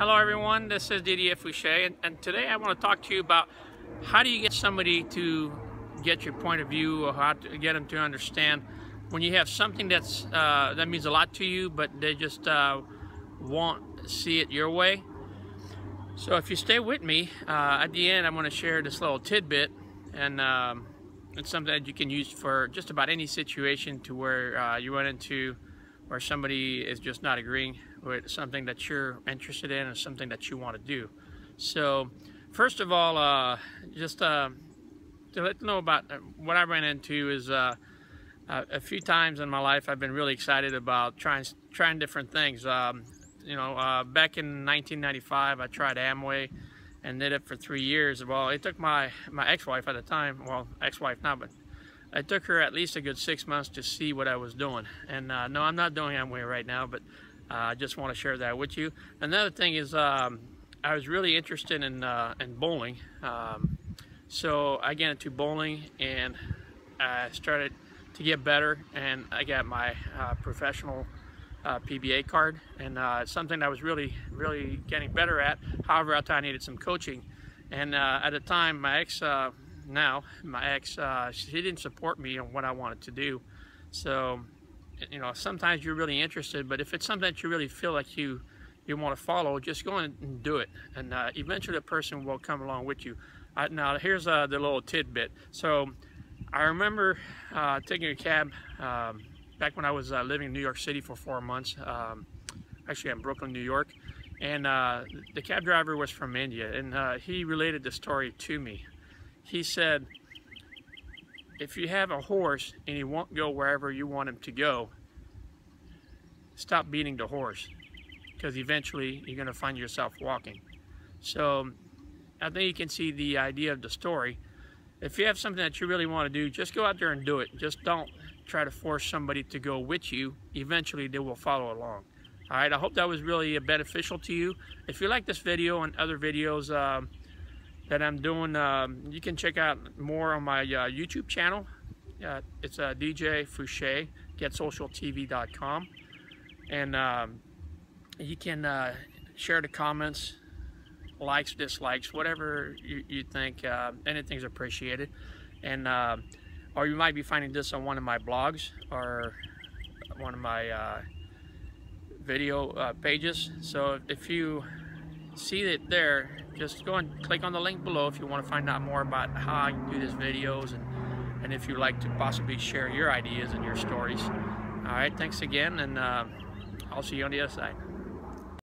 Hello everyone, this is Didier Fouché and, and, today I want to talk to you about how do you get somebody to get your point of view or how to get them to understand when you have something that's uh, that means a lot to you but they just uh, won't see it your way. So if you stay with me, uh, at the end I'm going to share this little tidbit and um, it's something that you can use for just about any situation to where uh, you run into where somebody is just not agreeing with something that you're interested in or something that you want to do. So first of all, uh, just uh, to let you know about uh, what I ran into is uh, a few times in my life I've been really excited about trying trying different things. Um, you know, uh, back in 1995 I tried Amway and did it for three years. Well, it took my, my ex-wife at the time, well, ex-wife now, but it took her at least a good six months to see what I was doing. And uh, no, I'm not doing Amway right now, but uh, I just want to share that with you. Another thing is um, I was really interested in, uh, in bowling. Um, so I got into bowling and I started to get better and I got my uh, professional uh, PBA card and uh, it's something I was really really getting better at however I thought I needed some coaching and at the time my ex uh, now, my ex, uh, she didn't support me on what I wanted to do. So, you know, sometimes you're really interested, but if it's something that you really feel like you you want to follow, just go and do it. And uh, eventually a person will come along with you. Now, here's uh, the little tidbit. So, I remember uh, taking a cab um, back when I was uh, living in New York City for four months. Um, actually, in Brooklyn, New York. And the cab driver was from India, and he related the story to me he said, if you have a horse and he won't go wherever you want him to go, stop beating the horse because eventually you're going to find yourself walking. So I think you can see the idea of the story. If you have something that you really want to do, just go out there and do it. Just don't try to force somebody to go with you. Eventually they will follow along. All right, I hope that was really beneficial to you. If you like this video and other videos, um, that I'm doing. Um, you can check out more on my uh, YouTube channel. Uh, it's uh, DJ Fouché, GetSocialTV.com. And um, you can uh, share the comments, likes, dislikes, whatever you, you think. Uh, anything's appreciated. And uh, or you might be finding this on one of my blogs or one of my video pages. So if you see it there, just go and click on the link below if you want to find out more about how I do these videos and, and if you'd like to possibly share your ideas and your stories. All right, thanks again, and uh, I'll see you on the other side.